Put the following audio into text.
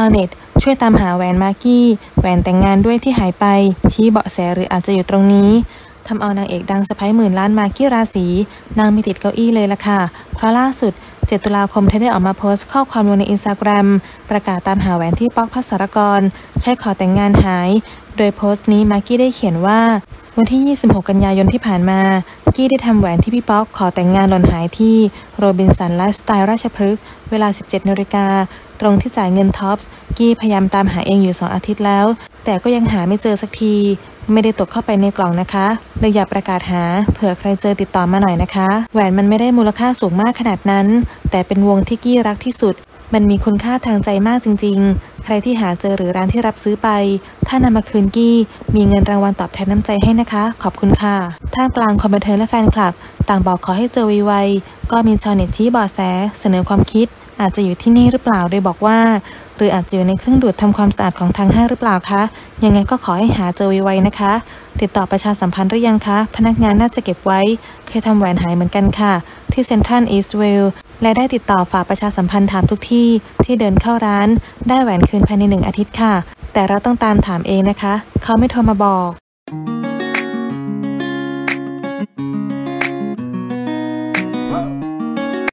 าวเน็ต ช่วยตามหาแหวนมากกี้ แหวนแต่งงานด้วยที่หายไป ชี้เบาะแสหรืออาจจะอยู่ตรงนี้ทำเอานางเอกดังสะพ้ายหมื่นล้านมากกี้ราศีนางมีติดเก้าอี้เลยล่ะค่ะ เพราะล่าสุด 7 ตุลาคมเธอได้ออกมาโพสต์ข้อความลงในอินสตาแกรมประกาศตามหาแหวนที่ป๊อกพัสรกร ใช้ขอแต่งงานหาย โดยโพสต์นี้มากกี้ได้เขียนว่าวันที่ 26 กันยายนที่ผ่านมา กี้ได้ทำแหวนที่พี่ป๊อกขอแต่งงานหล่นหายที่โรบินสันไลฟ์สไตล์ราชพฤกษ์เวลา 17นาฬิกาตรงที่จ่ายเงินท็อปส์กี้พยายามตามหาเองอยู่ 2 อาทิตย์แล้ว แต่ก็ยังหาไม่เจอสักที ไม่ได้ตกเข้าไปในกล่องนะคะเลยอยากประกาศหา เผื่อใครเจอติดต่อมาหน่อยนะคะ แหวนมันไม่ได้มูลค่าสูงมากขนาดนั้น แต่เป็นวงที่กี้รักที่สุด มันมีคุณค่าทางใจมากจริง ๆ ใครที่หาเจอหรือร้านที่รับซื้อไป ถ้านำมาคืนกี้ มีเงินรางวัลตอบแทนน้ำใจให้นะคะ ขอบคุณค่ะ ท่ามกลางคนบันเทิงและแฟนคลับ ต่างบอกขอให้เจอไวๆก็มีชาวเน็ตชี้บอดแสเสนอความคิด อาจจะอยู่ที่นี่หรือเปล่าโดยบอกว่าหรืออาจจะอยู่ในเครื่องดูดทำความสะอาดของทางห้างหรือเปล่าคะ ยังไงก็ขอให้หาเจอไวๆนะคะ ติดต่อประชาสัมพันธ์หรือยังคะ พนักงานน่าจะเก็บไว้ เคยทำแหวนหายเหมือนกันค่ะ ที่เซ็นทรัลอีสต์เวลล์และได้ติดต่อฝากประชาสัมพันธ์ถามทุกที่ ที่เดินเข้าร้าน ได้แหวนคืนภายในหนึ่งอาทิตย์ค่ะ แต่เราต้องตามถามเองนะคะ เขาไม่โทรมาบอก